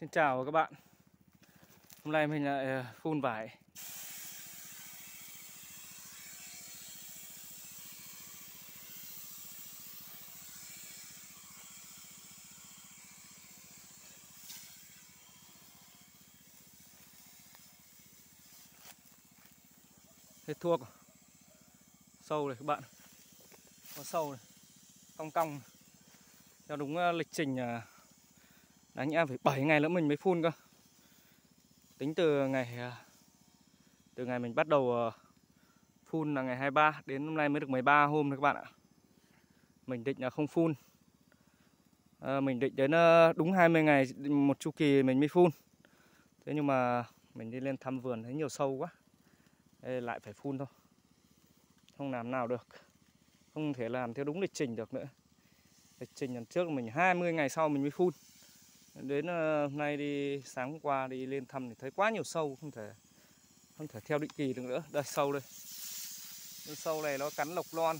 Xin chào các bạn. Hôm nay mình lại ờ, phun vải. Hết thuốc. Sâu này các bạn. Có sâu này. Cong cong. Theo đúng ờ, lịch trình ờ, Đáng nhẽ phải 7 ngày nữa mình mới phun cơ. Tính từ ngày à, Từ ngày mình bắt đầu à, phun là ngày 23 Đến hôm nay mới được 13 hôm các bạn ạ. Mình định là không phun. À, Mình định đến à, đúng 20 ngày một chu kỳ mình mới phun. Thế nhưng mà mình đi lên thăm vườn thấy nhiều sâu quá. Ê, lại phải phun thôi. Không làm nào được. Không thể làm theo đúng lịch trình được nữa. Lịch trình lần trước mình 20 ngày sau mình mới phun đến ờ, hôm nay đi, sáng hôm qua đi lên thăm thì thấy quá nhiều sâu, không thể không thể theo định kỳ được nữa. Đây, sâu đây. Cái sâu này nó cắn lộc lon.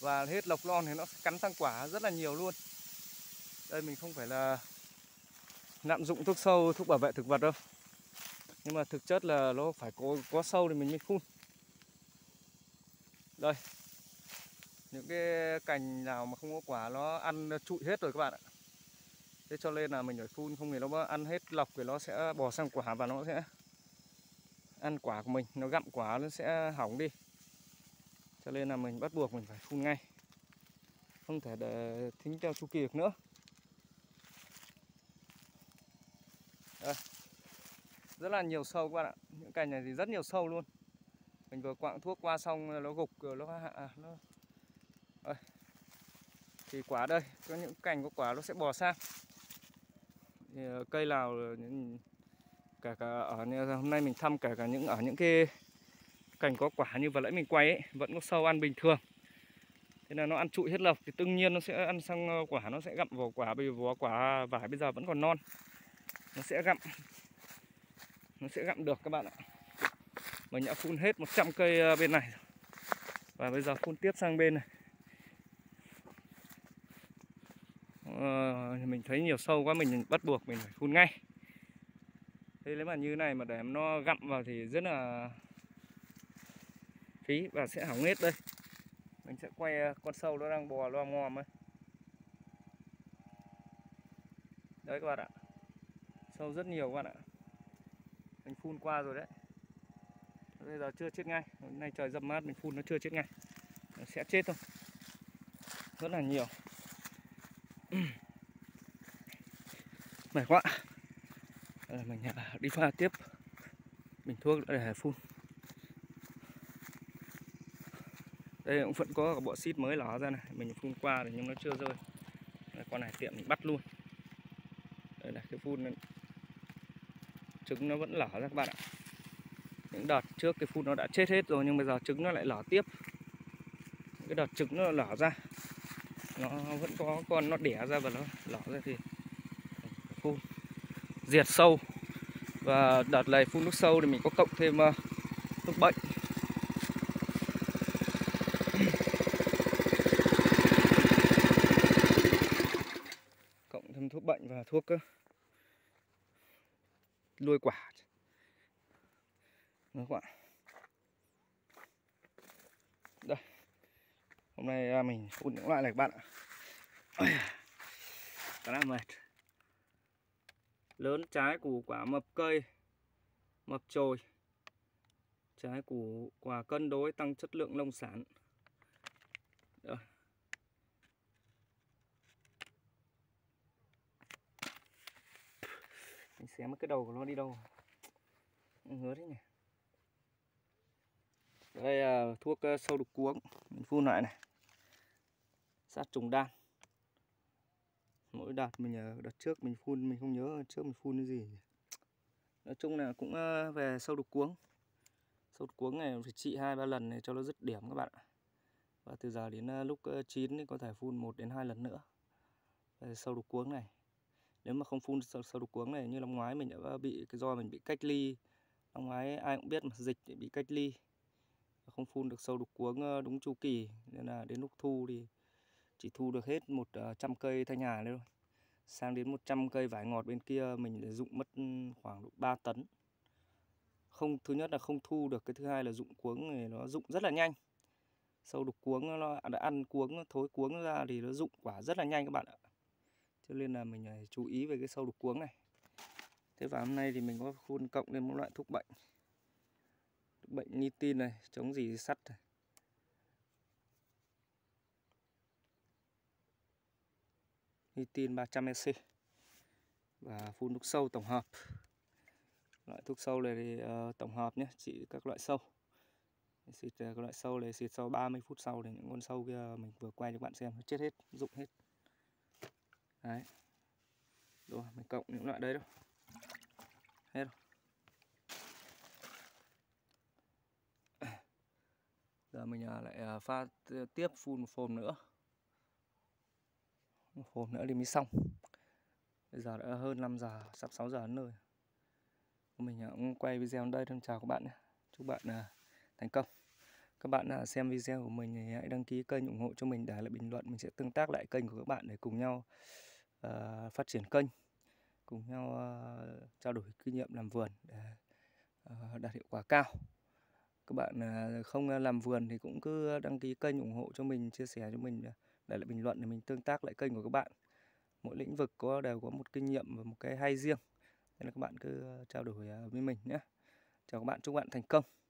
Và hết lộc lon thì nó cắn sang quả rất là nhiều luôn. Đây, mình không phải là lạm dụng thuốc sâu, thuốc bảo vệ thực vật đâu. Nhưng mà thực chất là nó phải có có sâu thì mình mới phun. Đây. Những cái cành nào mà không có quả, nó ăn trụi hết rồi các bạn ạ thế cho nên là mình phải phun không thì nó ăn hết lọc thì nó sẽ bò sang quả và nó sẽ ăn quả của mình, nó gặm quả nó sẽ hỏng đi. Cho nên là mình bắt buộc mình phải phun ngay. Không thể để thính theo chu kỳ được nữa. Đây. rất là nhiều sâu các bạn ạ. Những cành này thì rất nhiều sâu luôn. Mình vừa quạng thuốc qua xong nó gục nó hạ, nó đây. thì quả đây, có những cành có quả nó sẽ bò sang. Ờ, cây nào ờ, cả cả ở hôm nay mình thăm cả cả những, ở những cái cành có quả như vừa nãy mình quay ấy, vẫn có sâu ăn bình thường. Thế là nó ăn trụi hết lộc, thì tự nhiên nó sẽ ăn sang ờ, quả nó sẽ gặm vào quả, bởi vì vỏ quả vải bây giờ vẫn còn non. Nó sẽ gặm. Nó sẽ gặm được các bạn ạ. Mình đã phun hết 100 cây bên này và bây giờ phun tiếp sang bên này uh, mình thấy nhiều sâu quá, mình bắt buộc mình phải phun ngay. Thế nếu mà như này mà để nó gặm vào thì rất là phí và sẽ hỏng hết đây. Mình sẽ quay à, con sâu nó đang bò loa ngòm ấy. Đấy các bạn ạ. Sâu rất nhiều các bạn ạ. Mình phun qua rồi đấy. Bây giờ chưa chết ngay. Hôm nay trời dầm mát, mình phun nó chưa chết ngay. Nó sẽ chết thôi. Rất là nhiều. mệt quá. Là mình à, đi pha tiếp. Bình thuốc để phun. Đây cũng vẫn có bộ xít mới lỏ ra này. Mình phun qua nhưng nó chưa rơi. Đây, con này tiệm mình bắt luôn. Đây là cái phun này. trứng nó vẫn lỏ ra các bạn ạ. Những đợt trước cái phun nó đã chết hết rồi nhưng bây giờ trứng nó lại lỏ tiếp. Cái đợt trứng nó lỏ ra. Nó vẫn có con nó đẻ ra và nó lỏ ra thì diệt sâu. Và đợt này phun nước sâu thì mình có cộng thêm ờ, uh, thuốc bệnh. Cộng thêm thuốc bệnh và thuốc uh, nuôi quả. Các bạn đây. Hôm nay à, mình phun những loại này các bạn ạ. Rất là mệt lớn trái củ quả mập cây, mập trồi trái củ quả cân đối tăng chất lượng nông sản. Rồi. mình xé mất cái đầu của nó đi đâu ngứa thế nhỉ? Đây là thuốc ờ, sâu đục cuống, mình phun lại này. Sát trùng đan mỗi đợt mình ờ, đợt trước mình phun mình không nhớ trước mình phun cái gì nói chung là cũng về sâu đục cuống. Sâu đục cuống này phải trị hai ba lần này cho nó dứt điểm các bạn ạ. Và từ giờ đến lúc chín thì có thể phun một đến hai lần nữa. Về sâu đục cuống này. Nếu mà không phun sâu, sâu đục cuống này như năm ngoái mình đã bị cái do mình bị cách ly. Năm ngoái ai cũng biết mà dịch thì bị cách ly. Không phun được sâu đục cuống đúng chu kỳ. Nên là đến lúc thu thì chỉ thu được hết 100 ờ, cây thanh hà thôi. Sang đến 100 cây vải ngọt bên kia mình dụng mất ừ, khoảng độ 3 tấn. Không, thứ nhất là không thu được, cái thứ hai là dụng cuống này nó dụng rất là nhanh. Sâu đục cuống nó đã ăn cuống, thối cuống ra thì nó dụng quả rất là nhanh các bạn ạ. Cho nên là mình phải chú ý về cái sâu đục cuống này. Thế và hôm nay thì mình có khuôn cộng lên một loại thuốc bệnh. Bệnh nitin này, chống gì sắt này. Nitin 300 EC và phun thuốc sâu tổng hợp. Loại thuốc sâu này thì uh, tổng hợp nhé chỉ các loại sâu. Xịt uh, các loại sâu này xịt sau 30 phút sau thì những con sâu kia mình vừa quay cho bạn xem nó chết hết dụng hết. Đấy. Rồi mình cộng những loại đấy đâu hết rồi. Giờ mình uh, lại uh, pha tiếp phun một phồm nữa một nữa thì mới xong. Bây giờ đã hơn 5 giờ sắp 6 giờ đến nơi. Mình à, cũng quay video đây. Thân chào các bạn nhé. Chúc bạn à, thành công. Các bạn à, xem video của mình thì hãy đăng ký kênh ủng hộ cho mình để lại bình luận. Mình sẽ tương tác lại kênh của các bạn để cùng nhau uh, phát triển kênh. Cùng nhau uh, trao đổi kinh nghiệm làm vườn để uh, đạt hiệu quả cao. Các bạn uh, không làm vườn thì cũng cứ đăng ký kênh ủng hộ cho mình chia sẻ cho mình để lại bình luận để mình tương tác lại kênh của các bạn. Mỗi lĩnh vực có, đều có một kinh nghiệm và một cái hay riêng. Nên là các bạn cứ ờ, trao đổi ờ, với mình nhé. Chào các bạn, chúc bạn thành công.